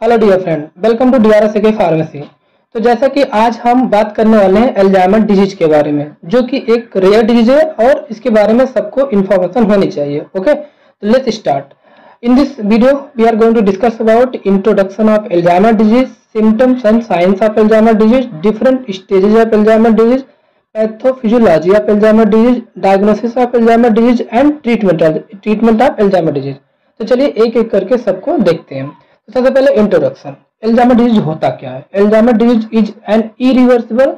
Hello dear friend welcome to DRS के pharmacy तो जैसा कि आज हम बात करने वाले हैं एल्जाइमर डिज़ीज़ के बारे में, जो कि एक रेयर डिज़ीज़ है और इसके बारे में सबको इन्फॉर्मेशन होनी चाहिए ओके तो let's start in this video we are going to discuss about introduction of Alzheimer disease symptoms and signs of Alzheimer disease different stages of Alzheimer disease pathophysiology of Alzheimer disease diagnosis of Alzheimer disease and treatment treatment of Alzheimer disease तो चलिए एक एक करके सबको देखते हैं। तो सबसे पहले इंट्रोडक्शन एल्जाइमर डिज़ीज़ होता क्या है? Alzheimer disease is an irreversible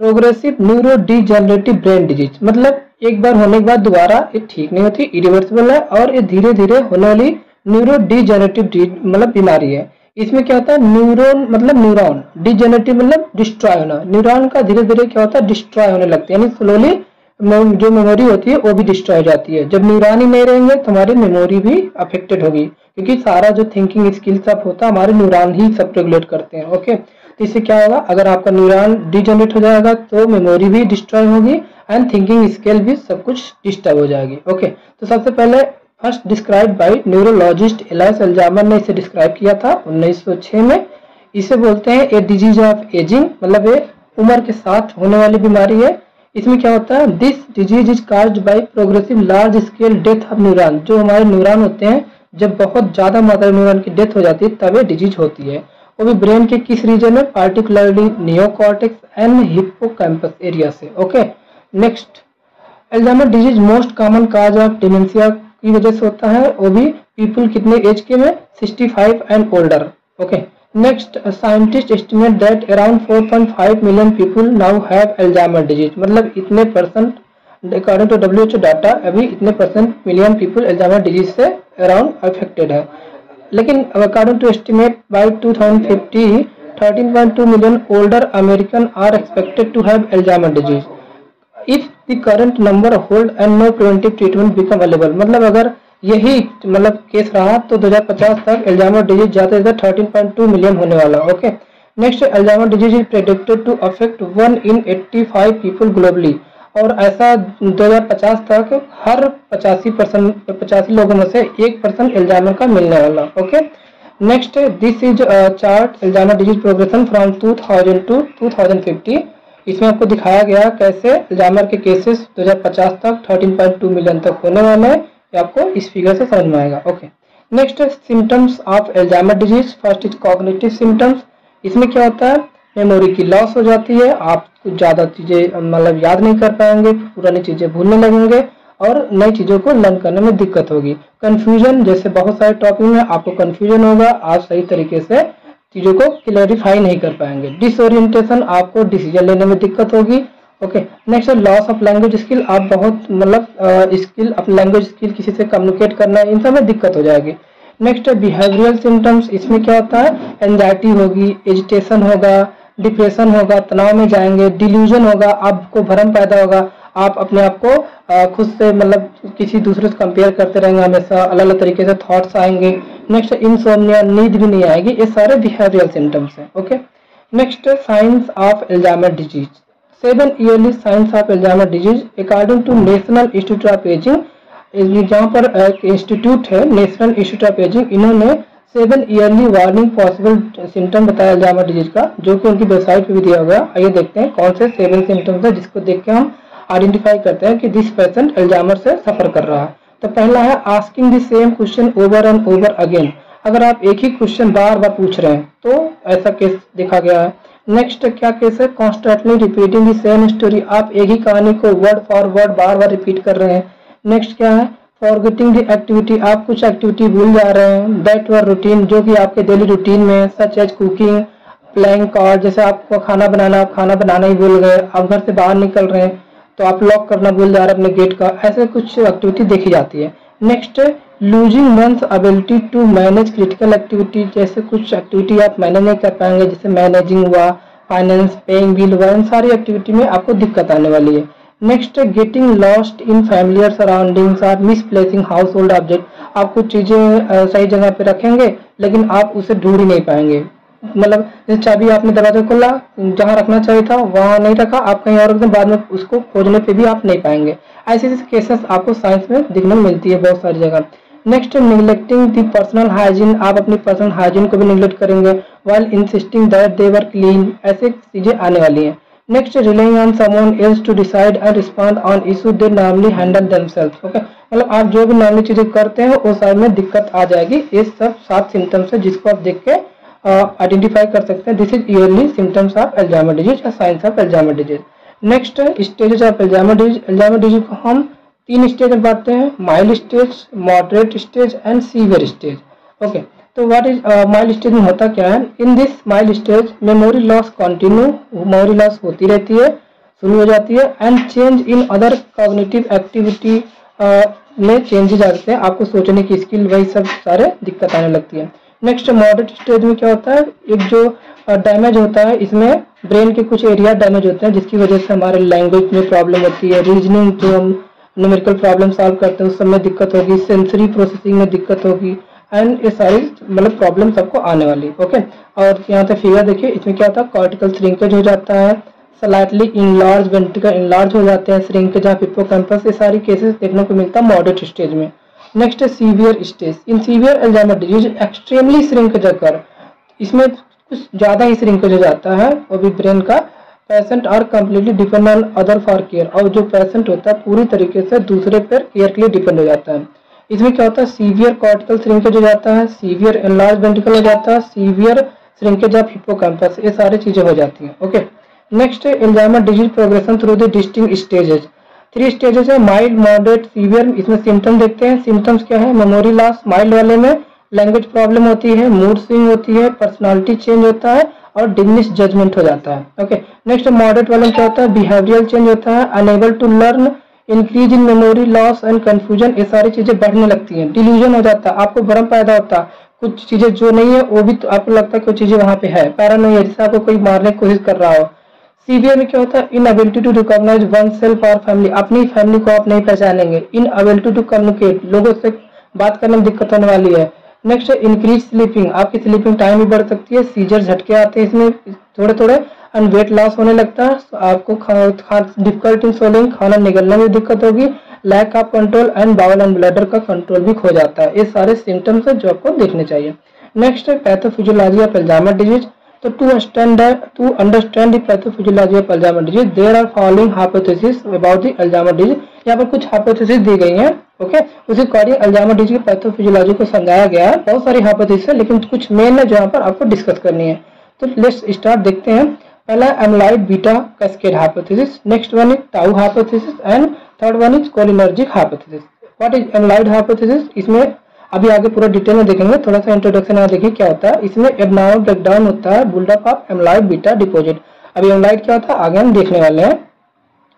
progressive neurodegenerative brain disease मतलब एक बार होने के बाद दोबारा ये ठीक नहीं होती इरिवर्सिबल है और ये धीरे धीरे होने वाली न्यूरो डिजेनरेटिव मतलब बीमारी है। इसमें क्या होता है? न्यूरोन मतलब न्यूरॉन डिजेनरेटिव मतलब डिस्ट्रॉय होना। न्यूरॉन का धीरे धीरे क्या होता है? डिस्ट्रॉय होने लगता है, यानी स्लोली जो मेमोरी होती है, वो भी डिस्ट्रॉय जाती है। जब न्यूरॉन ही नहीं रहेंगे तो हमारी मेमोरी भी अफेक्टेड होगी। क्योंकि सारा जो थिंकिंग स्किल सब होता है हमारे न्यूरॉन ही सब रेगुलेट करते हैं ओके तो इससे क्या होगा? अगर आपका न्यूरॉन डिजनरेट हो जाएगा तो मेमोरी भी डिस्ट्रॉय होगी एंड थिंकिंग स्किल भी सब कुछ डिस्टर्ब हो जाएगी ओके तो सबसे पहले first describe by neurologist Alois Alzheimer ने इसे डिस्क्राइब किया था 1906 में। इसे बोलते हैं ए डिज़ीज़ ऑफ़ एजिंग मतलब ये उम्र के साथ होने वाली बीमारी है। इसमें क्या होता है? This disease is cause by progressive large scale death of neuron जो हमारे न्यूरॉन होते हैं, जब बहुत ज़्यादा मात्रा में न्यूरॉन की डेथ हो जाती है, तब ये डिज़ीज़ होती है। वो भी ब्रेन के किस रीजन में? Particularly neocortex and hippocampus area से। Okay next Alzheimer disease most common cause of dementia की वजह से होता है। वो भी पीपल कितने एज के में 65 and older okay next scientist estimate that around 4.5 million people now have Alzheimer disease मतलब इतने percent according to W H data अभी इतने percent million people Alzheimer disease से अराउंड अफेक्टेड है। लेकिन according to estimate by 2050 13.2 million older American are expected to have Alzheimer disease if the current number hold and no preventive treatment become available मतलब अगर यही मतलब case रहा तो 2050 तक एल्जाइमर डिज़ीज़ जाते जाते 13.2 मिलियन होने वाला okay next Alzheimer disease is predicted to affect one in 85 people globally और ऐसा 2050 तक हर पचासी परसेंट पचासी लोगों में से एक परसेंट एल्जाइमर का मिलने वाला okay next this is chart Alzheimer disease progression from 2000 to 2050 इसमें आपको दिखाया गया कैसे एल्जाइमर के केसेस 2050 तक 13.2 मिलियन तक होने वाले हैं। ये आपको इस फिगर से समझ में आएगा। Okay next symptoms of Alzheimer disease first is cognitive symptoms इसमें क्या होता है? मेमोरी की लॉस हो जाती है। आप कुछ ज़्यादा चीज़ें मतलब याद नहीं कर पाएँगे, पुरानी चीज़ें भूलने लगेंगे और नई चीज़ों को लर्न करने में दिक्कत होगी। कंफ्यूजन जैसे बहुत सारे टॉपिक में आपको कंफ्यूजन होगा, आप सही तरीके से चीज़ों को क्लैरिफाई नहीं कर पाएँगे। डिसोरिएंटेशन आपको डिसीज़न लेने में दिक्कत होगी। ओके नेक्स्ट है लॉस ऑफ़ लैंग्वेज स्किल आप बहुत मतलब स्किल अपनी लैंग्वेज स्किल किसी से कम्युनिकेट करना है इन सब में दिक्कत हो जाएगी। नेक्स्ट है बिहेवियरल सिम्टम्स इसमें क्या होता है? एंजाइटी होगी एजिटेशन होगा डिप्रेशन होगा, तनाव में जाएँगे डिल्यूजन होगा, आपको भरम पैदा होगा। आप अपने आप को खुद से मतलब किसी दूसरे से कंपेयर करते रहेंगे हमेशा अलग अलग तरीके से थॉट्स आएँगे। नेक्स्ट इंसोमिया नींद भी नहीं आएगी। ये सारे बिहेवियरल सिम्टम्स हैं okay next signs of Alzheimer disease seven early signs of Alzheimer disease according to National Institute of Aging जहाँ पर एक इंस्टीट्यूट है नेशनल इंस्टीट्यूट ऑफ़ एजिंग इन्होंने seven early warning possible symptom बताया जामा डिज़ीज़ का, जो कि उनकी वेबसाइट पे भी दिया हुआ आइए देखते हैं कौन से सेवन सिम्टम्स है जिसको देख के हम आइडेंटिफाई करते हैं कि दिस पेशेंट एल्जामर से सफ़र कर रहा है। तो पहला है asking the same question over and over again अगर आप एक ही क्वेश्चन बार बार पूछ रहे हैं तो ऐसा केस देखा गया है। नेक्स्ट क्या केस है? Constantly repeating the same story आप एक ही कहानी को वर्ड फॉर वर्ड बार बार रिपीट कर रहे हैं। नेक्स्ट क्या है? फॉरगेटिंग द एक्टिविटी आप कुछ एक्टिविटी भूल जा रहे हैं। दैट वर रूटीन जो कि आपके डेली रूटीन में such as cooking playing card जैसे आपको खाना बनाना, आप खाना बनाना ही भूल गए, आप घर से बाहर निकल रहे हैं तो आप लॉक करना भूल जा रहे हैं अपने गेट का। ऐसे कुछ एक्टिविटी देखी जाती है। Next losing one's ability to manage critical activity जैसे कुछ एक्टिविटी आप मैनेज नहीं कर पाएँगे, जैसे मैनेजिंग हुआ फाइनेंस पेइंग बिल हुआ, इन सारी एक्टिविटी में आपको दिक्कत आने वाली है। Next getting lost in familiar surroundings or misplacing household object आप कुछ चीज़ें सही जगह पे रखेंगे, लेकिन आप उसे ढूंढ ही नहीं पाएँगे। मतलब जैसे चाबी आपने दरवाज़ा खोला, जहाँ रखना चाहिए था, वहाँ नहीं रखा, आप कहीं और एकदम बाद में उसको खोजने पे भी आप नहीं पाएँगे। ऐसे ऐसे केसेस आपको साइंस में दिखने मिलती है बहुत सारी जगह। Next neglecting the personal hygiene आप अपनी पर्सनल हाइजीन को भी निगलेक्ट करेंगे while insisting that they were clean ऐसे चीज़ें आने वाली हैं। Next relying on someone else to decide and respond on issue they normally handle themselves okay मतलब आप जो भी नॉर्मली चीज़ें करते हैं, उस साइड में दिक्कत आ जाएगी। ये सब सात सिम्टम्स है जिसको आप देख के आइडेंटिफाई कर सकते हैं। This is early symptoms of Alzheimer disease या signs of Alzheimer disease next stages of Alzheimer disease Alzheimer disease को हम तीन स्टेज में बांटते हैं mild stage moderate stage and severe stage okay तो व्हाट इज़ माइल्ड स्टेज में होता क्या है? In this mild stage memory loss continue memory loss होती रहती है, शुरू हो जाती है and change in other cognitive activity में चेंजेस आते हैं, आपको सोचने की स्किल वही सब सारे दिक्कत आने लगती है। नेक्स्ट मॉडरेट स्टेज में क्या होता है? एक जो डैमेज होता है, इसमें ब्रेन के कुछ एरिया डैमेज होते हैं, जिसकी वजह से हमारे लैंग्वेज में प्रॉब्लम होती है रीजनिंग जो हम न्यूमेरिकल प्रॉब्लम सॉल्व करते हैं, उस समय दिक्कत होगी सेंसरी प्रोसेसिंग में दिक्कत होगी एंड ये सारी मतलब प्रॉब्लम सबको आने वाली ओके और यहाँ से फिगर देखिए, इसमें क्या होता है? कॉर्टिकल श्रिंकेज हो जाता है स्लाइटली इनलार्ज वेंटिकल इनलार्ज हो जाते हैं श्रिंकेज ऑफ़ हिप्पोकैम्पस ये सारी केसेस देखने को मिलता है मॉडरेट स्टेज में। नेक्स्ट है severe stage in severe Alzheimer disease extremely shrinkage occur इसमें कुछ ज़्यादा ही श्रिंकेज हो जाता है, वो भी ब्रेन का patient are completely depend on other for care और जो पेशेंट होता है, पूरी तरीके से दूसरे पर केयर के लिए डिपेंड हो जाता है। इसमें क्या होता है? सीवियर कॉर्टिकल श्रिंकेज हो जाता है सीवियर एनलार्ज वेंटिकल हो जाता है सीवियर श्रिंकेज ऑफ़ हिप्पोकैम्पस ये सारी चीज़ें हो जाती हैं। Okay next Alzheimer disease progression through the distinct stages three stages है माइल्ड मॉडरेट सीवियर इसमें सिम्टम देखते हैं। सिम्टम्स क्या है? मेमोरी लॉस माइल्ड वाले में लैंग्वेज प्रॉब्लम होती है मूड स्विंग होती है पर्सनालिटी चेंज होता है और डिमिनिश जजमेंट हो जाता है। ओके नेक्स्ट मॉडरेट वाले क्या होता है? बिहेवियल चेंज होता है। Unable to learn increase in memory loss and confusion ये सारी चीज़ें बढ़ने लगती हैं। डिल्यूजन हो जाता है। आपको भ्रम पैदा होता है। कुछ चीज़ें जो नहीं है, वो भी तो आपको लगता है कुछ चीज़ें वहाँ पे है। पैरा नहीं है जैसे आपको कोई मारने की कोशिश कर रहा हो। सीबीआई में क्या होता है? Inability to recognise oneself और फैमिली अपनी फैमिली को आप नहीं पहचानेंगे। इन एबिलिटी टू कम्युनिकेट लोगों से बात करने में दिक्कत होने वाली है। नेक्स्ट है इंक्रीज स्लीपिंग आपकी स्लीपिंग टाइम भी बढ़ सकती है सीजर झटके आते हैं इसमें थोड़े थोड़े एंड वेट लॉस होने लगता है तो आपको डिफ़िकल्ट इन सोलिंग खाना निकलने में दिक्कत होगी lack of control and bowel and bladder का कंट्रोल भी खो जाता है। ये सारे सिम्टम्स है जो आपको देखने चाहिए। नेक्स्ट है pathophysiology of Alzheimer disease So to understand that, to understand the pathophysiology of Alzheimer's disease, there are following hypotheses about disease. यहाँ पर कुछ hypotheses दी गई हैं, ओके? उसी अकॉर्डिंग अल्जाइमर डिज़ीज़ की पैथोफिजियोलॉजी को समझाया गया। है बहुत सारी हाइपोथेसिस है लेकिन कुछ मेन है जो यहाँ पर आपको डिस्कस करनी है। तो लेट्स स्टार्ट देखते हैं। पहला amyloid beta cascade hypothesis next one is tau hypothesis and third one is cholinergic hypothesis what is amyloid hypothesis इसमें अभी आगे पूरा डिटेल में देखेंगे, थोड़ा सा इंट्रोडक्शन यहाँ देखिए क्या होता है। इसमें एबनाव ब्रेकडाउन होता है buildup of amyloid beta deposit अभी एमलाइड क्या होता है, आगे हम देखने वाले हैं।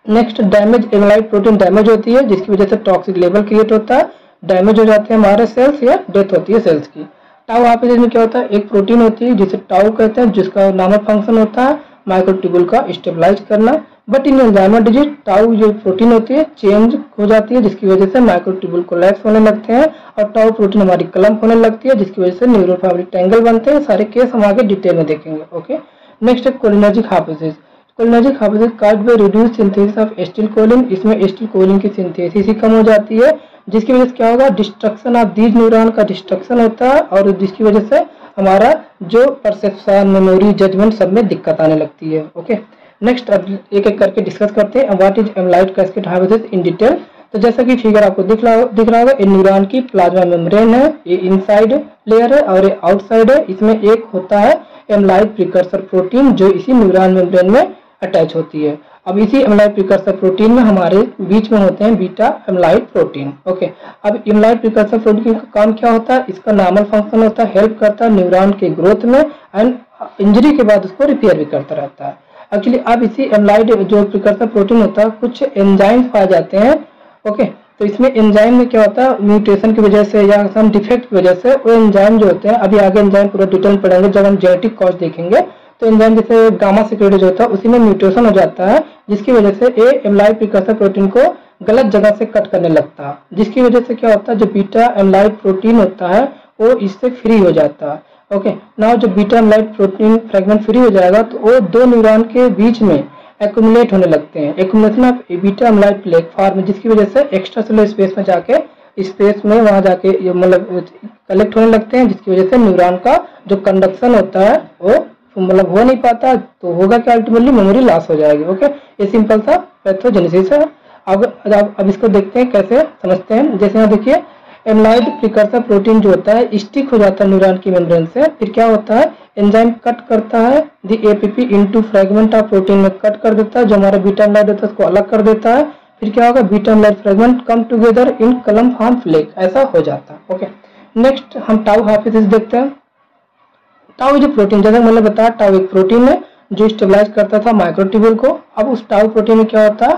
Next damage amyloid protein damage होती है, जिसकी वजह से टॉक्सिक लेवल क्रिएट होता है। डैमेज हो जाते हैं हमारे सेल्स या डेथ होती है सेल्स की। टाउ हाइपोथेसिस में क्या होता है, एक प्रोटीन होती है, जिसे टाउ कहते हैं, जिसका नामक फ़ंक्शन होता है माइक्रोट्यूबुल का स्टेबलाइज करना। But in Alzheimer disease tau जो प्रोटीन होती है चेंज हो जाती है, जिसकी वजह से माइक्रोट्यूबुल कोलैप्स होने लगते हैं और टाउ प्रोटीन हमारी क्लम्प होने लगती है, जिसकी वजह से न्यूरोफैब्रिक टेंगल बनते हैं। सारे केस हम आगे डिटेल में देखेंगे ओके नेक्स्ट है cholinergic hypothesis cholinergic hypothesis caused by reduce synthesis of acetylcholine इसमें एस्टिल कोलिन की सिंथेसिस ही कम हो जाती है, जिसकी वजह से क्या होगा? डिस्ट्रक्शन ऑफ़ दीज न्यूरॉन का डिस्ट्रक्शन होता है और जिसकी वजह से हमारा जो परसेप्शन मेमोरी जजमेंट सब में दिक्कत आने लगती है ओके नेक्स्ट अब एक एक करके डिस्कस करते हैं what is amyloid cascade hypothesis in detail तो जैसा कि फिगर आपको दिख रहा दिख रहा होगा, ये न्यूरॉन की प्लाज्मा मेम्ब्रेन है, ये इनसाइड लेयर है और ये आउटसाइड है। इसमें एक होता है एमलाइट प्रिकर्सर प्रोटीन जो इसी न्यूरॉन मेम्ब्रेन में अटैच होती है। अब इसी एमलाइट प्रिकर्सर प्रोटीन में हमारे बीच में होते हैं बीटा एमलाइट प्रोटीन ओके अब एमलाइट प्रिकर्सर प्रोटीन का काम क्या होता है? इसका नॉर्मल फ़ंक्शन होता है हेल्प करता है न्यूरॉन के ग्रोथ में एंड इंजरी के बाद उसको रिपेयर भी करता रहता है। एक्चुअली अब इसी एमलाइड जो प्रिकर्सर प्रोटीन होता है, कुछ एंजाइम पाए जाते हैं ओके तो इसमें एंजाइम में क्या होता है? म्यूटेशन की वजह से या सम डिफेक्ट की वजह से वो एंजाइम जो होते हैं, अभी आगे एंजाइम पूरा डिटेल पढ़ेंगे, जब हम जेनेटिक कॉज देखेंगे तो एंजाइम जैसे गामा सिक्रेटेज होता है, उसी में म्यूटेशन हो जाता है, जिसकी वजह से ए एमलाइड प्रिकर्सर प्रोटीन को गलत जगह से कट करने लगता है। जिसकी वजह से क्या होता है? जो बीटा एमलाइड प्रोटीन होता है, वो इससे फ्री हो जाता है। ओके नाउ जब beta amyloid protein fragment free हो जाएगा तो वो दो न्यूरॉन के बीच में एक्यूमुलेट होने लगते हैं। Accumulation of beta amyloid platform जिसकी वजह से एक्स्ट्रा सेलुलर स्पेस में जाके स्पेस में वहाँ जाके मतलब कलेक्ट होने लगते हैं, जिसकी वजह से न्यूरॉन का जो कंडक्शन होता है, वो मतलब हो नहीं पाता तो होगा क्या अल्टीमेटली मेमोरी लॉस हो जाएगी ओके ये सिंपल सा पैथोजेनेसिस है। अब अब इसको देखते हैं, कैसे समझते हैं। जैसे यहाँ देखिए एमलाइड प्रिकर्सर प्रोटीन जो होता है स्टिक हो जाता है न्यूरॉन की मेम्ब्रेन से, फिर क्या होता है? एंजाइम कट करता है the APP into fragment of protein में कट कर देता है, जो हमारा बीटा एमलाइड होता है, उसको अलग कर देता है, फिर क्या होगा? Beta amyloid fragment come together in clump form flake ऐसा हो जाता है ओके नेक्स्ट हम टाउ हाफिस देखते हैं। टाउ जो प्रोटीन जैसे मैंने बताया टाउ एक प्रोटीन है, जो स्टेबलाइज करता था माइक्रोट्यूबुल को। अब उस टाउ प्रोटीन में क्या होता है?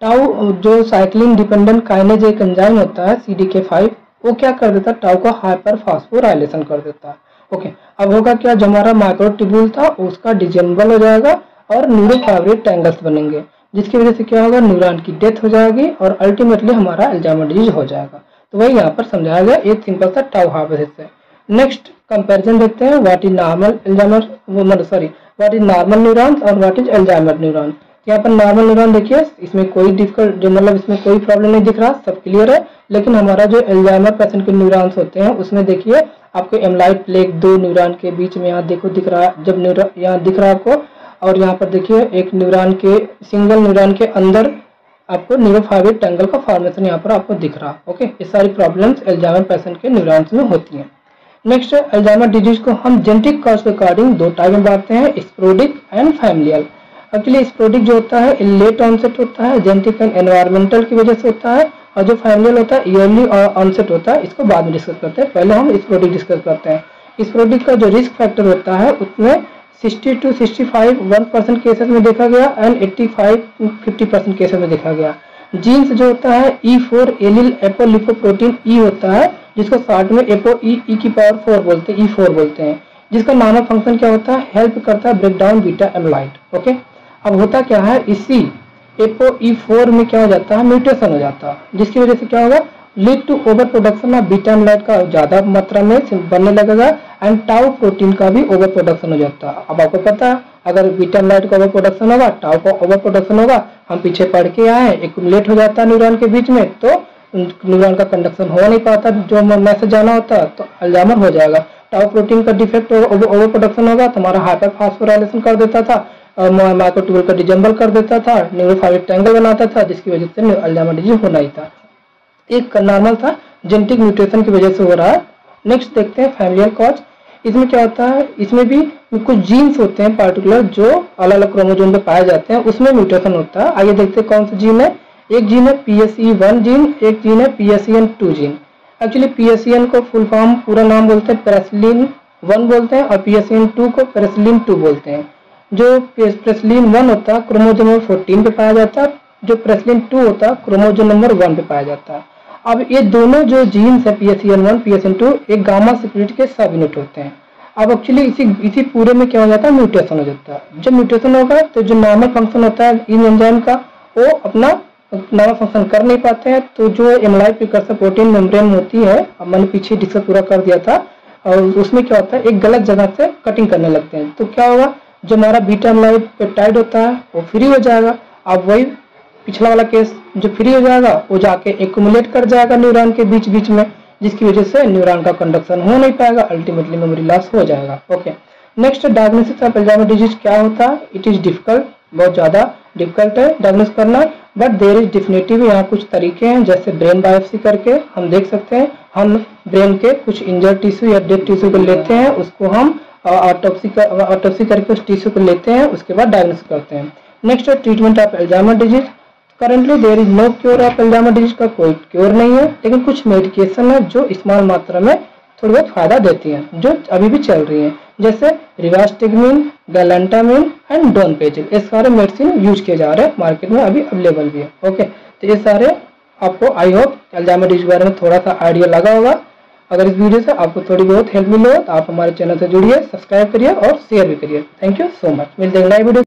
टाउ जो साइक्लिन डिपेंडेंट काइनेज एक एंजाइम होता है सी डी के फाइव वो क्या कर देता है टाउ को हाइपर फास्फोराइलेशन कर देता। है ओके अब होगा क्या, जो हमारा माइक्रोट्यूबुल था, उसका डिजेंबल हो जाएगा और न्यूरोफाइब्रिक टैंगल्स बनेंगे, जिसकी वजह से क्या होगा न्यूरॉन की डेथ हो जाएगी और अल्टीमेटली हमारा एल्जाइमर डिज़ीज़ हो जाएगा। तो वही यहाँ पर समझाया गया, एक सिंपल सा टाउ हाइपोथेसिस से नेक्स्ट कंपैरिजन देखते हैं व्हाट इज़ नॉर्मल एल्जाइमर वो sorry what is normal neurons और व्हाट इज़ एल्जाइमर न्यूरॉन यहाँ पर नॉर्मल न्यूरॉन देखिए, इसमें कोई डिफ़िकल्ट जो मतलब इसमें कोई प्रॉब्लम नहीं दिख रहा, सब क्लियर है। लेकिन हमारा जो एल्जाइमर पेशेंट के न्यूरॉन्स होते हैं, उसमें देखिए, आपको एमलाइट प्लेक दो न्यूरॉन के बीच में यहाँ देखो दिख रहा है जब न्यूरॉन यहाँ दिख रहा है आपको, और यहाँ पर देखिए, एक न्यूरॉन के सिंगल न्यूरॉन के अंदर आपको न्यूरोफाइबिक टेंगल का फॉर्मेशन यहाँ पर आपको दिख रहा ओके ये सारी प्रॉब्लम्स एल्जाइमर पेशेंट के न्यूरॉन्स में होती हैं। नेक्स्ट एल्जाइमर डिज़ीज़ को हम जेनेटिक कॉज के अकॉर्डिंग दो टाइप में बांटते हैं sporadic and familial actually sporadic जो होता है लेट ऑनसेट होता है जेनेटिक एंड एनवायरमेंटल की वजह से होता है, और जो फाइनल होता है ईयरली ऑनसेट होता है, इसको बाद में डिस्कस करते हैं। पहले हम स्प्रोडिक डिस्कस करते हैं। स्प्रोडिक का जो रिस्क फैक्टर होता है, उसमें 60 टू 65 वन परसेंट केसेस में देखा गया एंड 85 50 परसेंट केसेस में देखा गया। जीन्स जो होता है ई फोर एलिल एपोलिपोप्रोटीन ई होता है, जिसको शॉर्ट में एपो ई ई की पावर फोर बोलते हैं ई फोर बोलते हैं। जिसका नॉर्मल फ़ंक्शन क्या होता है? हेल्प करता है break down beta amyloid okay अब होता क्या है, इसी एपो ई फोर में क्या हो जाता है म्यूटेशन हो जाता है। जिसकी वजह से क्या होगा lead to over production of beta का ज़्यादा मात्रा में बनने लगेगा एंड टाउ प्रोटीन का भी ओवर प्रोडक्शन हो जाता है। अब आपको पता है, अगर बीटा एमलाइट का ओवर प्रोडक्शन होगा टाउ का ओवर प्रोडक्शन होगा, हम पीछे पढ़ के आए एक्यूमुलेट हो जाता है न्यूरॉन के बीच में तो न्यूरॉन का कंडक्शन हो नहीं पाता, जो मैसेज जाना होता है तो अल्जामर हो जाएगा। टाउ प्रोटीन का डिफेक्ट ओवर प्रोडक्शन होगा तो हमारा हाइपर फास्फोराइलेशन कर देता था माइक्रोट्यूबल का डिजम्बल कर देता था न्यूरोफाइलिक ट्रैंगल बनाता था, जिसकी वजह से अल्जाइमर डिज़ीज़ होना ही था। एक नॉर्मल था जेनेटिक म्यूटेशन की वजह से हो रहा है। नेक्स्ट देखते हैं फैमिलियल कॉज इसमें क्या होता है? इसमें भी कुछ जीन्स होते हैं पार्टिकुलर जो अलग अलग क्रोमोजोम पे पाए जाते हैं, उसमें म्यूटेशन होता है। आइए देखते हैं कौन सा जीन है। एक जीन है पी एस वन जीन एक जीन है P S two gene actually P S को फुल फॉर्म पूरा नाम बोलते हैं पेरासिलिन वन बोलते हैं और पी एस टू को पेरासिलिन टू बोलते हैं। जो प्रेसलिन वन होता है क्रोमोजोम नंबर फोर्टीन पे पाया जाता है जो प्रेसलिन टू होता है क्रोमोजोम नंबर वन पे पाया जाता। है अब ये दोनों जो जीन्स है P S N one P S N two एक गामा सिक्रेट के सब यूनिट होते हैं। अब एक्चुअली इसी इसी पूरे में क्या हो जाता है? म्यूटेशन हो जाता है। जब म्यूटेशन होगा तो जो नॉर्मल फ़ंक्शन होता है, इन एंजाइम का, वो अपना नॉर्मल फ़ंक्शन कर नहीं पाते हैं। तो जो एमलाई प्रिकर्सर प्रोटीन मेम्ब्रेन होती है, अब मैंने पीछे डिस्कस पूरा कर दिया था, और उसमें क्या होता है? एक गलत जगह से कटिंग करने लगते हैं। तो क्या होगा? जो हमारा बीटा एमलाइड पेप्टाइड होता है, वो फ्री हो जाएगा। अब वही पिछला वाला केस जो फ्री हो जाएगा, वो जाके एक्यूमुलेट कर जाएगा न्यूरॉन के बीच बीच में, जिसकी वजह से न्यूरॉन का कंडक्शन हो नहीं पाएगा अल्टीमेटली मेमोरी लॉस हो जाएगा। Okay next diagnosis of Alzheimer disease क्या होता है? इट इज़ डिफ़िकल्ट बहुत ज़्यादा डिफ़िकल्ट है डायग्नोस करना बट देर इज़ डिफिनेटिव यहाँ कुछ तरीके हैं, जैसे ब्रेन बायोप्सी करके हम देख सकते हैं। हम ब्रेन के कुछ इंजर्ड टिश्यू या डेड टिश्यू को लेते हैं, उसको हम ऑटोप्सी ऑटोप्सी करके उस टिश्यू को लेते हैं, उसके बाद डायग्नोस करते हैं। नेक्स्ट है treatment of Alzheimer disease currently there is no cure of Alzheimer disease का कोई क्योर नहीं है, लेकिन कुछ मेडिकेशन है जो स्मॉल मात्रा में थोड़ी बहुत फ़ायदा देती हैं, जो अभी भी चल रही हैं। जैसे रिवास्टिगमिन गैलेंटामिन एंड डोन पेजिल ये सारे मेडिसिन यूज़ किए जा रहे हैं मार्केट में अभी अवेलेबल भी है ओके तो ये सारे आपको आई होप एल्जाइमर डिज़ीज़ के बारे में थोड़ा सा आइडिया लगा होगा। अगर इस वीडियो से आपको थोड़ी बहुत हेल्प मिले तो आप हमारे चैनल से जुड़िए सब्सक्राइब करिए और शेयर भी करिए। थैंक यू सो मच मिलते हैं नए वीडियो